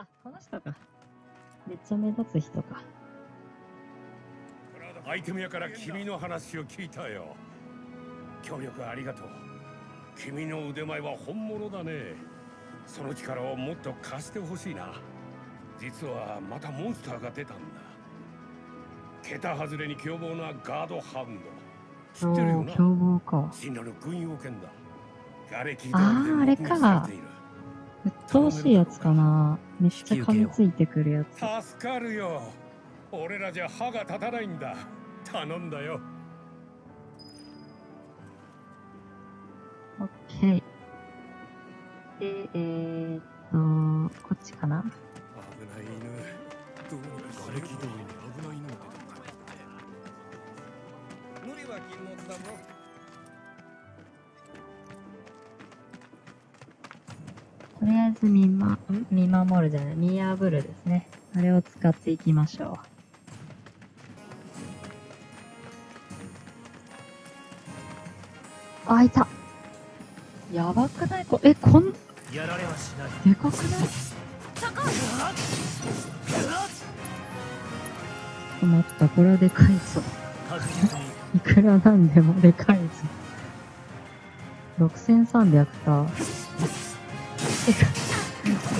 あ、この人か。めっちゃ目立つ人か。アイテム屋から君の話を聞いたよ。協力ありがとう。君の腕前は本物だね。その力をもっと貸してほしいな。実はまたモンスターが出たんだ。桁外れに凶暴なガードハウンド。知ってるよな？凶暴か。真なる軍用犬だ。瓦礫あーあれかうっとうしいやつかな。めっちゃ噛みついてくるやつ。助かるよ俺らじゃ歯が立たないんだ頼んだよオッケー。で、えーっと、こっちかな。危ない犬どうにか瓦礫通りに危ない犬が無理は禁物だぞとりあえず見ま、見守るじゃない、見破るですね。あれを使っていきましょう。あ、いた。やばくない？こえ、こん、やられはしないでかくない？ちょっ待った、これはでかいぞ。いくらなんでもでかいぞ。6300か。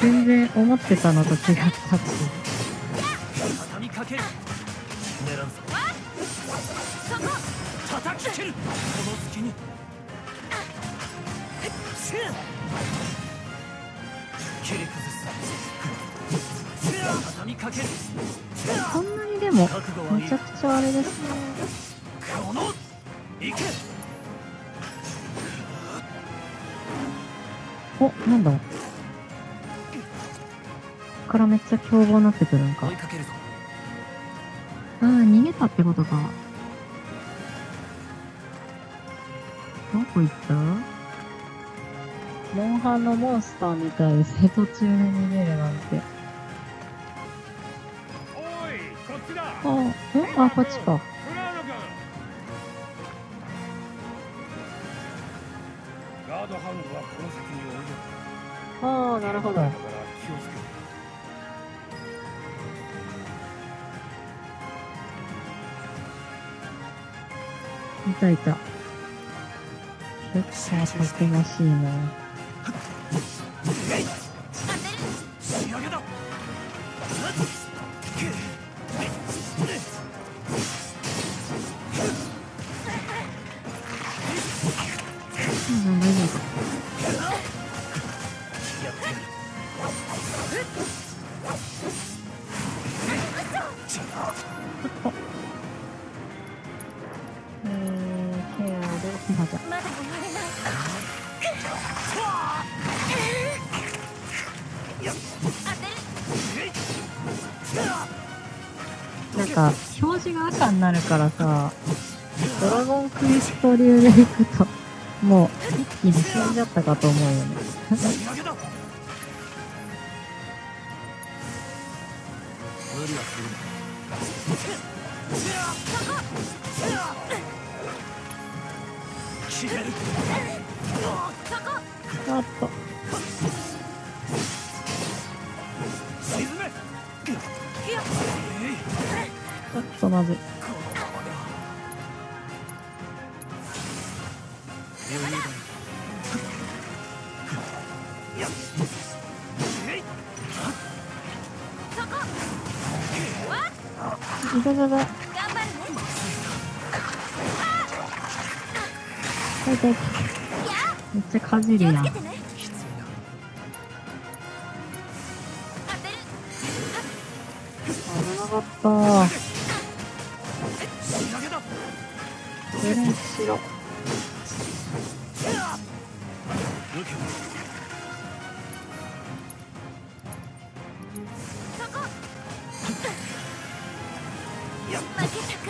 全然思ってたのと違ったし。畳みかける狙うぞ叩き切るこの隙に切り崩す畳みかけるこんなにでも、めちゃくちゃあれですね。お、なんだからめっちゃ凶暴になってくるんか追い。かけるぞああ、逃げたってことか。どこ行った？モンハンのモンスターみたいで瀬戸中で逃げるなんて。おいこっちだあ、んあ、こっちか。いたいた。結構たくましいな。になるからさ、ドラゴンクエスト流で行くと、もう、一気に死んじゃったかと思うよね。ちょっとまずい。いたたた。頑張るね痛い痛いめっちゃかじるやん。ねきついな当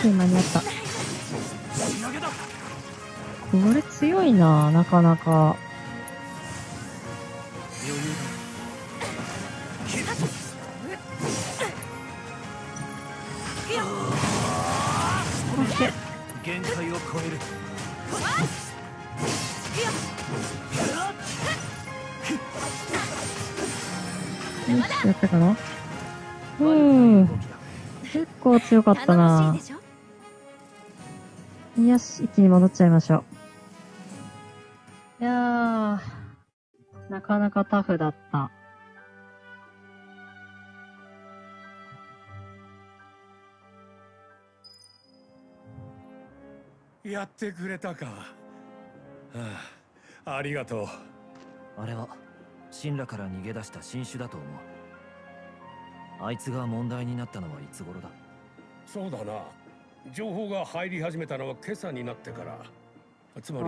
に合った。これ強いな、なかなか。よし、やったかな？うん。結構強かったなよし、一気に戻っちゃいましょう。いやー、なかなかタフだった。やってくれたか、はあ、ありがとう。あれは神羅から逃げ出した新種だと思う。あいつが問題になったのはいつ頃だ？そうだな情報が入り始めたのは今朝になってから。つまり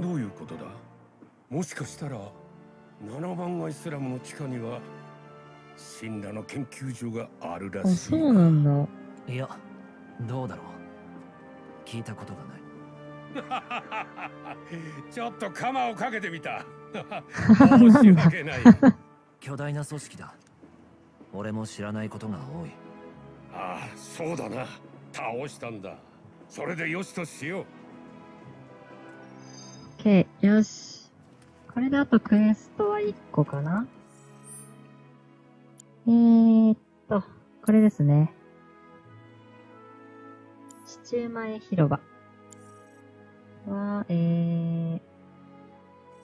どういうことだ？もしかしたら七番街スラムの地下には神羅の研究所があるらあ、しいそうなんだ。いやどうだろう。聞いたことがない。ちょっと鎌をかけてみた。申し訳ない。巨大な組織だ。俺も知らないことが多い。ああそうだな倒したんだそれでよしとしよう OK、よし。これであとクエストは1個かな？えーっと、これですね。地中前広場。は、えー、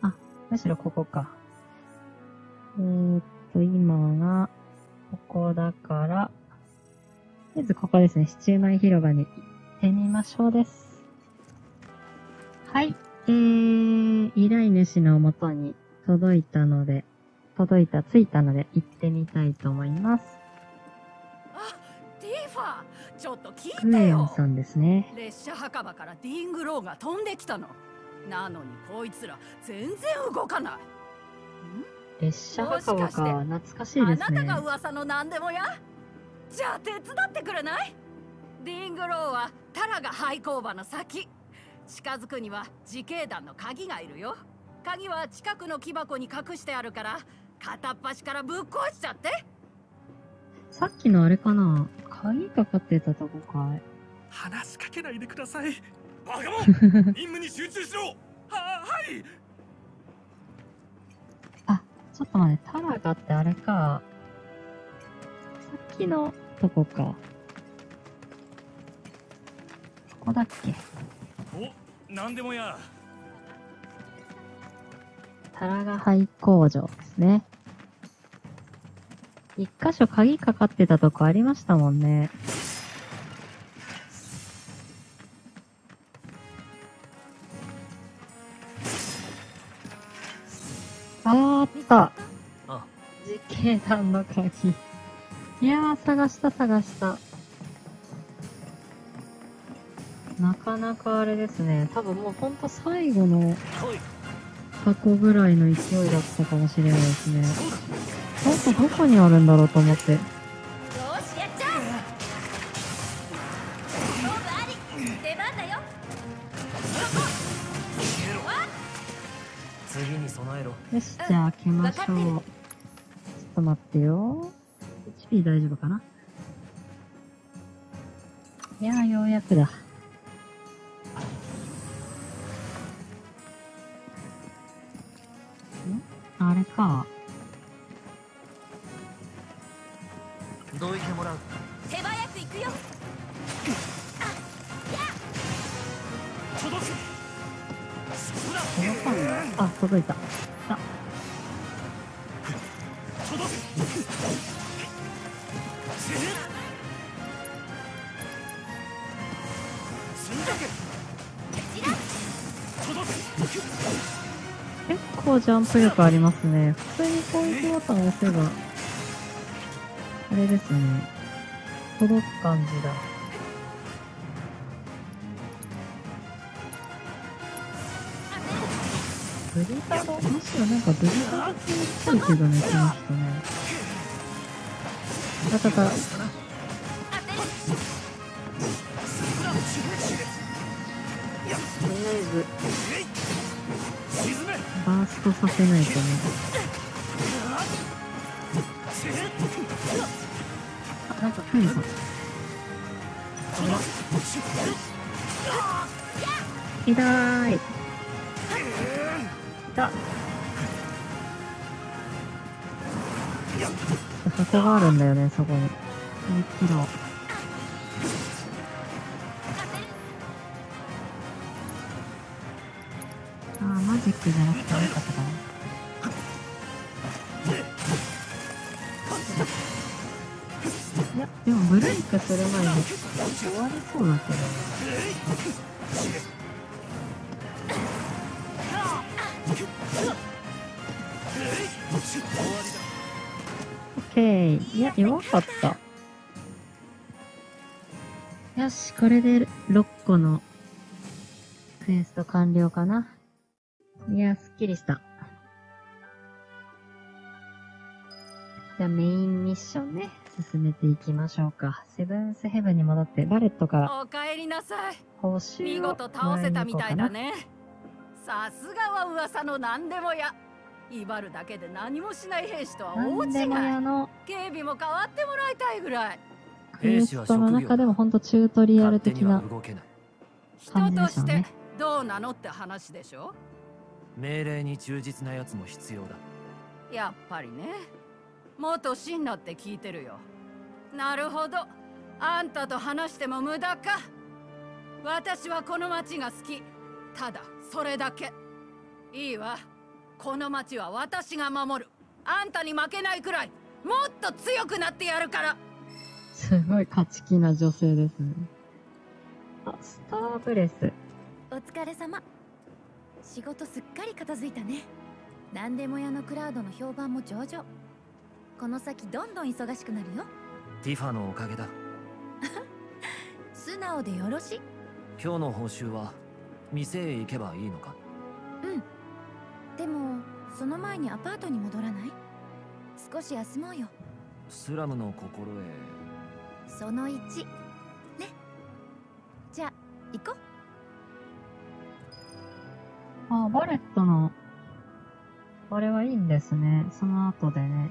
あ、むしろここか。えーっと、今が、ここだから、りあえずここですね。地中前広場に行ってみましょうです。はい。えー、依頼主のもとに届いたので、届いた、着いたので行ってみたいと思います。ティーファーちょっと聞クいてよエンさんですね。列車墓場からディーングローが飛んできたのなのにこいつら全然動かない列車墓場か、懐かしいですねあなた。が噂の何でもや？じゃあ手伝ってくれない？ディーングローはタラが廃工場の先。近づくには自警団の鍵がいるよ。鍵は近くの木箱に隠してあるから片っ端からぶっ壊しちゃって。さっきのあれかな？鍵かかってたとこかい。話しかけないでください。バカモン！任務に集中しろ！ははい！ちょっと待って、タラガってあれか。きのとこか。ここだっけ？お何でもやタラガ廃工場ですね。一箇所鍵かかってたとこありましたもんね。あーあったあ自警団の鍵。いやー、探した探した。なかなかあれですね。多分もうほんと最後の箱ぐらいの勢いだったかもしれないですね。あとどこにあるんだろうと思って。よし、じゃあ開けましょう。ちょっと待ってよ。HP 大丈夫かな？いやー、ようやくだ。ん？あれか。どいてもらう手早く行くよ届く届かんな。あ、届いた。結構ジャンプ力ありますね。普通にポイントボタンを押せば、あれですね。届く感じだ。ブリザードむしろなんかブリザード系っぽいけどね、この人ね。あたた。とりあえず、バーストさせないとね。あ、なんか来るぞ。痛い。いた。そこがあるんだよね、そこに。1キロ。あー、マジックじゃなくてよかったかな。いや、でもブレイクする前に終わりそうだけど。いや、弱かった。よし、これで6個のクエスト完了かな。いや、すっきりした。じゃあメインミッションね、進めていきましょうか。セブンスヘブンに戻って、バレットからおかえりなさい報酬見を事倒せたみたいだねさすがは噂の何でもや威張るだけで何もしない兵士とは。大違い。の警備も変わってもらいたいぐらい。クエストの中でもほんとチュートリアル的な動けない人感じとしてでしたね。どうなのって話でしょ？命令に忠実なやつも必要だ。やっぱりね。元シンナって聞いてるよ。なるほど。あんたと話しても無駄か。私はこの町が好き。ただそれだけ。いいわこの町は私が守る。あんたに負けないくらいもっと強くなってやるから。すごい勝ち気な女性ですね。あ、スターブレス。お疲れ様。仕事すっかり片付いたね。何でも屋のクラウドの評判も上々。この先どんどん忙しくなるよ。ティファのおかげだ。素直でよろしい？今日の報酬は店へ行けばいいのか？うん。でもその前にアパートに戻らない？少し休もうよスラムの心へその1ねじゃあ行こうあ、バレットの、あれはいいんですね。その後でね。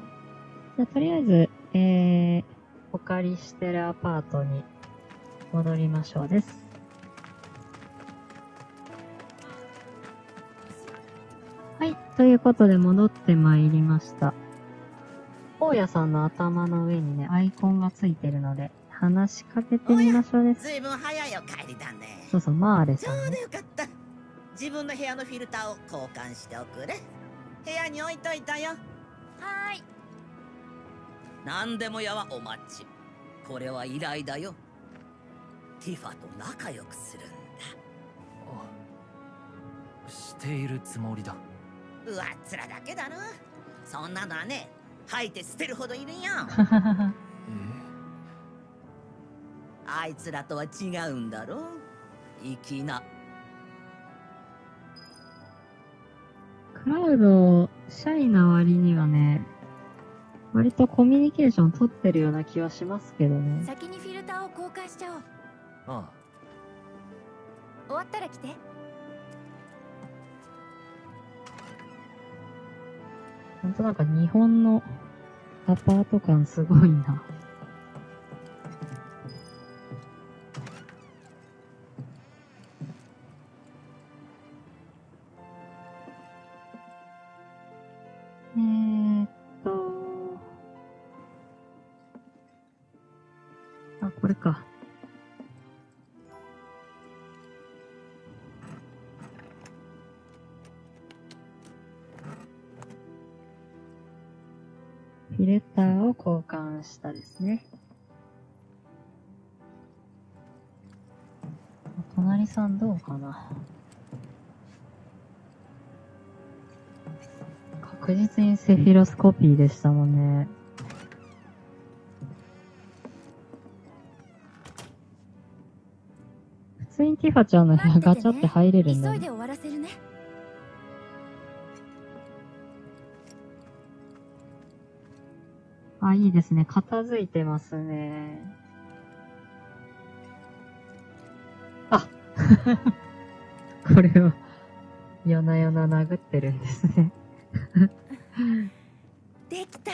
じゃあ、とりあえず、えー、お借りしてるアパートに戻りましょうです。ということで戻ってまいりました。大家さんの頭の上にね、アイコンがついてるので、話しかけてみましょうです。ずいぶん早いよ帰りだね。そうそう、マーレちょうどさんね。よかった自分の部屋のフィルターを交換しておくれ。部屋に置いといたよ。はーい。何でもやはお待ち。これは依頼だよ。ティファと仲良くするんあしているつもりだだうわっつらだけだな。そんなのはね吐いて捨てるほどいるよ。え あいつらとは違うんだろ。粋な。クラウド、シャイな割にはね、割とコミュニケーション取ってるような気はしますけどね。先にフィルターを交換しちゃおう。あ。終わったら来てほんとなんか日本のアパート感すごいな。えっと。あ、これか。したですね。隣さんどうかな？確実にセフィロスコピーでしたもんね。普通にティファちゃんの部屋ガチャって入れるんだね急いで終わらせるねいいですね。片付いてますね。あ これを、夜な夜な殴ってるんですね。できた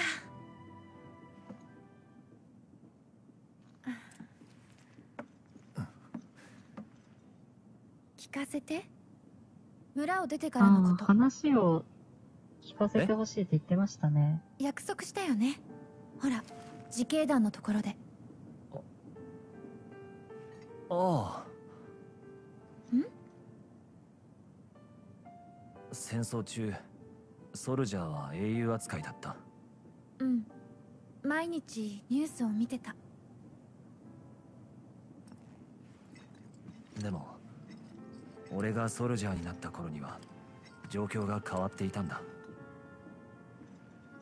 聞かせて村を出てからのこと話を聞かせてほしいって言ってましたね。約束したよねほら自警団のところで。ああん？戦争中ソルジャーは英雄扱いだった。うん。毎日ニュースを見てた。でも俺がソルジャーになった頃には状況が変わっていたんだ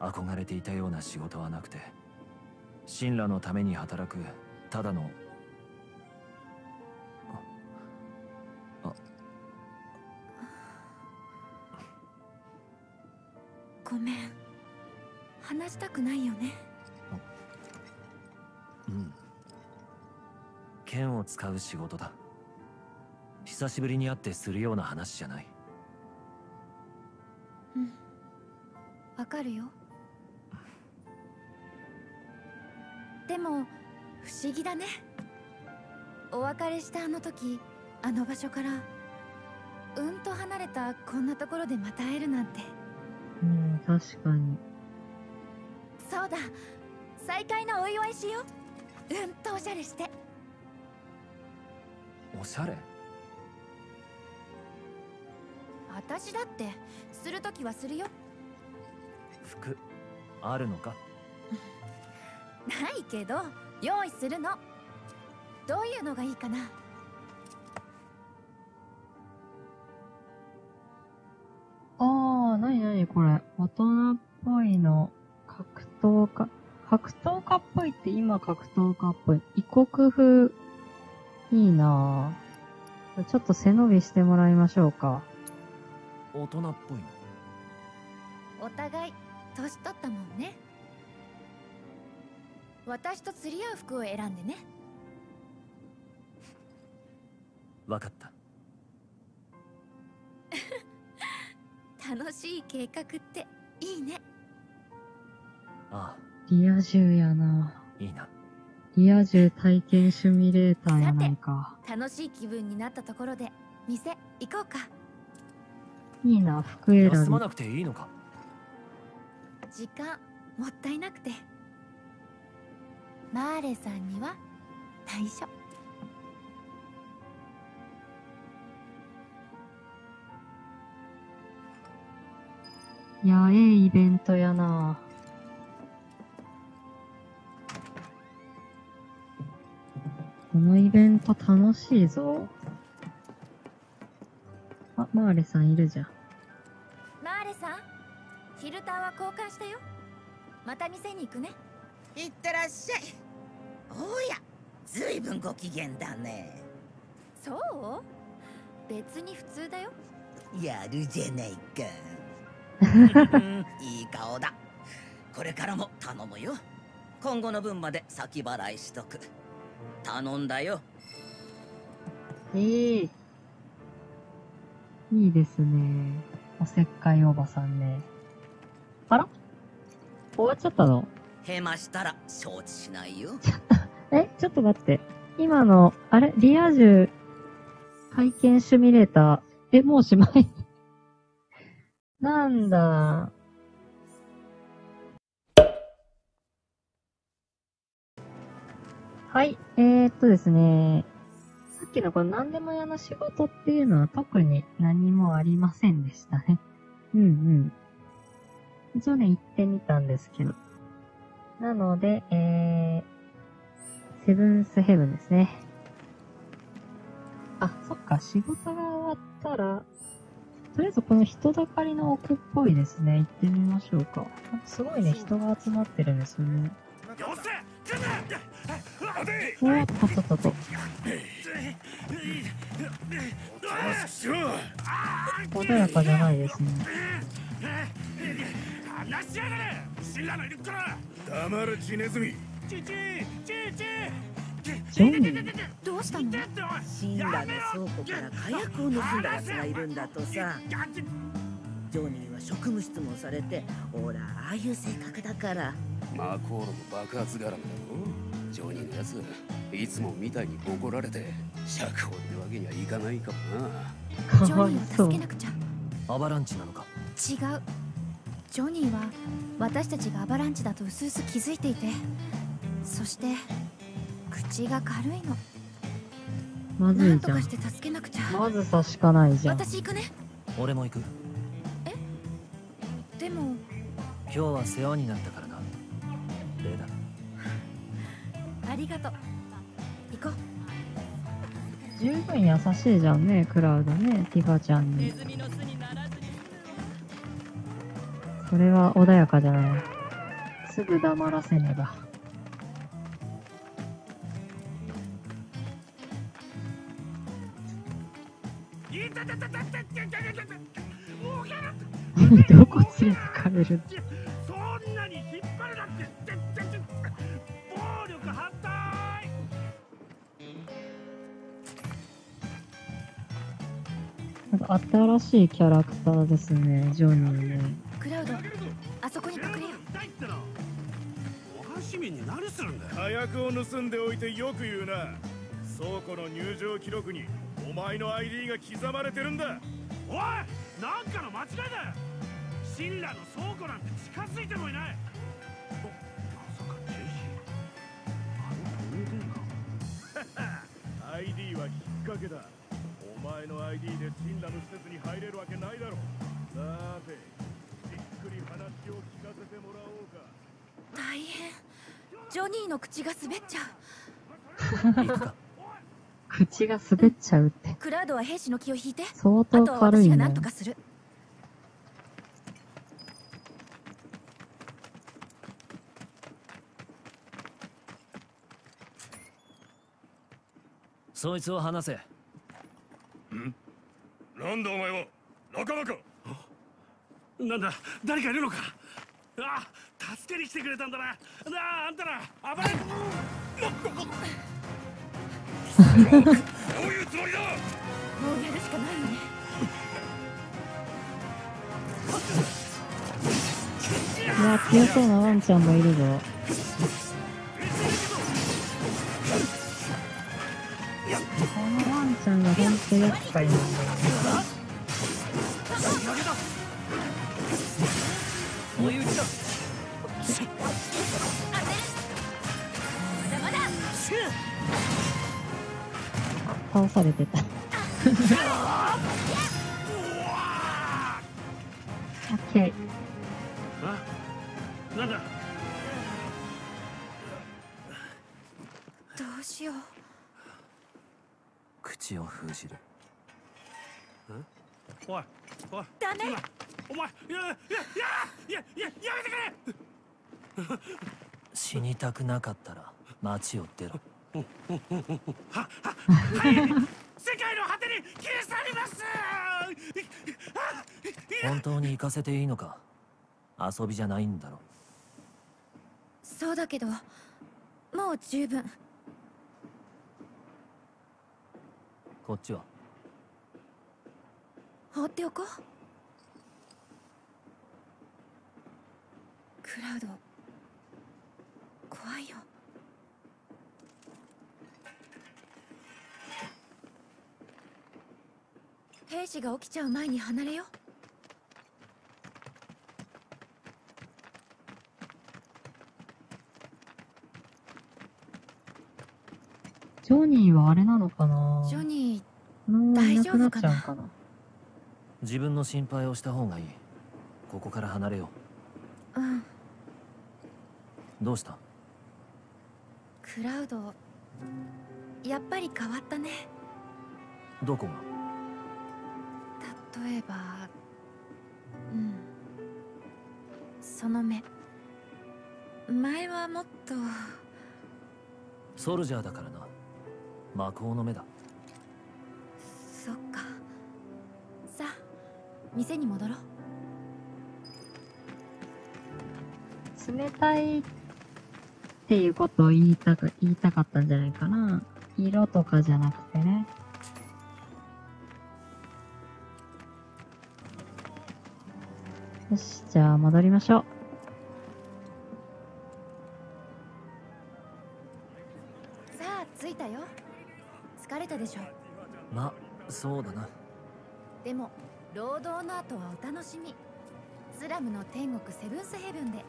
憧れていたような仕事はなくて神羅のために働くただのごめん。話したくないよね。うん。剣を使う仕事だ。久しぶりに会ってするような話じゃない。うん。わかるよでも不思議だね。お別れしたあの時あの場所からうんと離れたこんなところでまた会えるなんて。うん、確かに。そうだ。再会のお祝いしよう。うんとおしゃれして。おしゃれ？私だってするときはするよ。服あるのか？ないけど用意するのどういうのがいいかな？あー、なになにこれ。大人っぽいの。格闘家。格闘家っぽいって今格闘家っぽい。異国風。いいなぁ。ちょっと背伸びしてもらいましょうか。大人っぽいのお互い年取ったもんね私と釣り合う服を選んでね。わかった。楽しい計画っていいね。あリア充やな。あいいな。リア充体験シミュレーターやないか。楽しい気分になったところで店行こうか。いいな、服選び。休まなくていいのか。時間もったいなくてマーレさんには内緒いや、ええイベントやなこのイベント楽しいぞ。あ、マーレさんいるじゃん。マーレさんフィルターは交換したよまた店に行くねいってらっしゃい。おやずいぶんご機嫌だね。そう？別に普通だよ。やるじゃないか。う んいい顔だ。これからも頼むよ。今後の分まで先払いしとく。頼んだよ。ええ。いいですね。おせっかいおばさんね。あら？終わっちゃったの？へましたら承知しないよ え、ちょっと待って。今の、あれ？リア充、体験シミュレーター。え、もうしまい？なんだ。はい、えー、っとですね。さっきのこの何でも屋の仕事っていうのは特に何もありませんでしたね。うんうん。一応ね、行ってみたんですけど。なので、えー、セブンスヘブンですね。あ、そっか、仕事が終わったら、とりあえずこの人だかりの奥っぽいですね。行ってみましょうか。すごいね、人が集まってるんですよね。おーっとっとっとっと。穏やかじゃないですね。話しやがれ死んだのいるから黙る地ネズミチチチチジョニーどうしたのシンラの倉庫から火薬を盗んだ奴がいるんだとさジョニーは職務質問されてほらああいう性格だからマコーロも爆発絡みだろジョニーのやついつもみたいに怒られて釈放ってわけにはいかないかもなジョニーを助け。なくちゃアバランチなのか違うジョニーは私たちがアバランチだと薄々気づいていてそして口が軽いの。まずいじゃん。なんとかし。て助けなくちゃ。まずさしかないじゃん。私行くね。俺も行く。でも。今日は世話になったからな。例だ。ありがとう。行こう。十分優しいじゃんね、クラウドね、ティファちゃんに。それは穏やかじゃない。すぐ黙らせねば。どこ連れてかれるなってなんか新しいキャラクターですねジョニーねおはしみに何するんだよ？火薬を盗んでおいてよく言うな。倉庫の入場記録にお前の ID が刻まれてるんだ。おい！なんかの間違いだ神羅の倉庫なんて近づいてもいない！おまさかジェシーあの透明電話 ID はきっかけだ。お前の ID で神羅の施設に入れるわけないだろさてじっくり話を聞かせてもらおうか。大変ジョニーの口が滑っちゃ行くか口が滑っちゃうって。うクラウドは兵士の気を引いて。相当あとは軽いね。私が何と。かするそいつを話せ。なんだお前は？仲間か？なんだ誰かいるのか？あ助けに来てくれたんだななああんたら暴れどういうつもりだもうやるしかないよねいや、強そうなワンちゃんもいるぞ。このワンちゃんがほんと厄介なんだよね。倒されてた。オッケー。あなんだどうしよう。口を封じる。おい。おい。ダメ今お前い。やいやいやいやいややめてくれ。死にたくなかったら街を出ろはい世界の果てに消え去ります本当に行かせていいのか？遊びじゃないんだろそうだけどもう十分。こっちは？放っておこう。クラウド怖いよ兵士が起きちゃう前に離れよう。ジョニーはあれなのかな？ジョニこのままいなくなっちゃうかな？自分の心配をした方がいい。ここから離れよーうん。うどうした？クラウドやっぱり変わったね。どこが？例えばうん。その目。前はもっと。ソルジャーだからな。魔法の目だ。そっか。さあ店に戻ろう。冷たいっていうことを言いたか、言いたかったんじゃないかな。色とかじゃなくてね。よし、じゃあ戻りましょう。さあ着いたよ。疲れたでしょ？まそうだな。でも労働の後はお楽しみ。スラムの天国セブンスヘブンで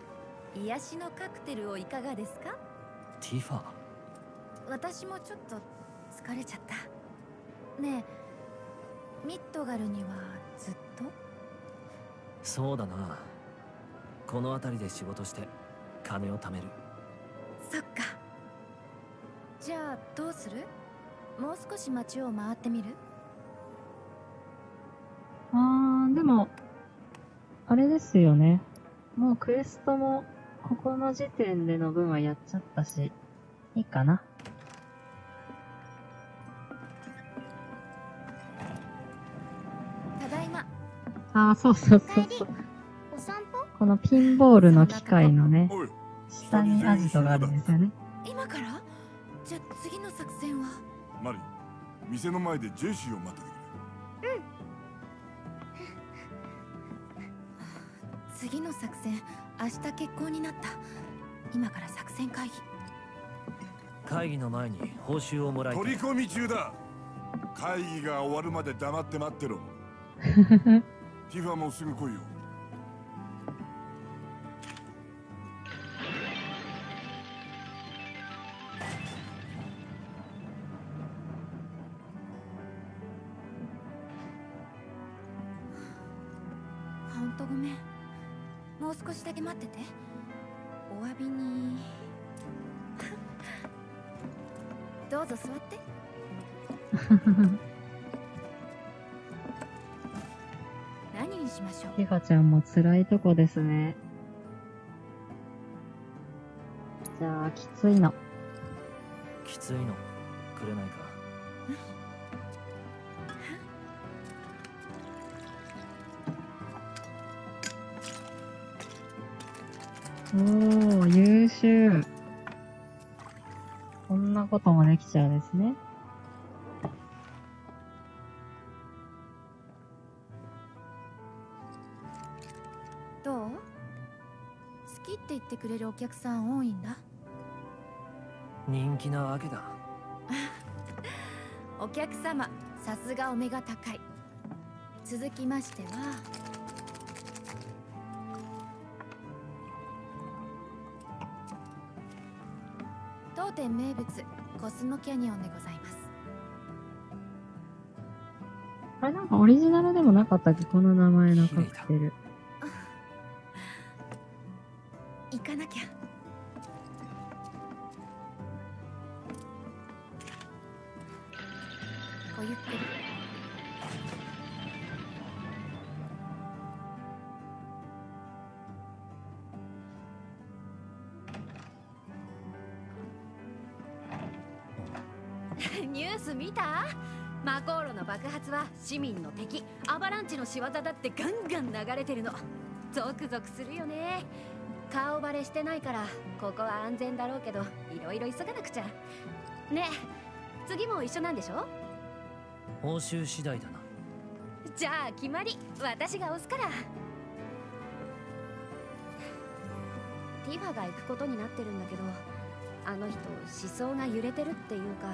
癒しのカクテルをいかがですか？ティファ。私もちょっと疲れちゃった。ねえミッドガルにはずっと？そうだな。この辺りで仕事して金を貯める。そっか。じゃあどうする？もう少し街を回ってみる？あー、でも、あれですよね。もうクエストも、ここの時点での分はやっちゃったし、いいかな。あー、そうそうそうそう。お散歩？このピンボールの機械のね、下にアジトがあるんですよね。今から？じゃあ次の作戦は？マリ店の前でジェシーを待ってて次の作戦明日決行になった。今から作戦会議。会議の前に報酬をもらいたい。取り込み中だ。会議が終わるまで黙って待ってろ ティファもすぐ来いよほんとごめん。もう少しだけ待ってて。お詫びに。どうぞ座って しましょうティファちゃんも辛いとこですね。じゃあ、きついの。きついのくれないかおー、優秀。こんなこともできちゃうんですね。くれるお客さん多いんだ。人気なわけだ。お客様さすがお目が高い。続きましては。当店名物コスモキャニオンでございます。あれなんかオリジナルでもなかったっけ？この名前のカクテル。アバランチの仕業だってガンガン流れてるの。ゾクゾクするよね。顔バレしてないからここは安全だろうけどいろいろ急がなくちゃ。ねえ次も一緒なんでしょ？報酬次第だな。じゃあ決まり。私が押すから。ティファが行くことになってるんだけどあの人思想が揺れてるっていうか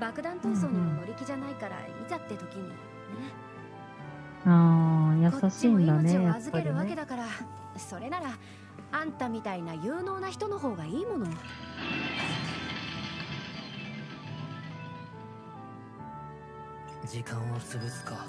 爆弾闘争にも乗り気じゃないから、いざって時に。ねあー、優しいんだね、やっぱり預けるわけね。だから。それならあんたみたいな有能な人の方がいいもの。時間を潰すか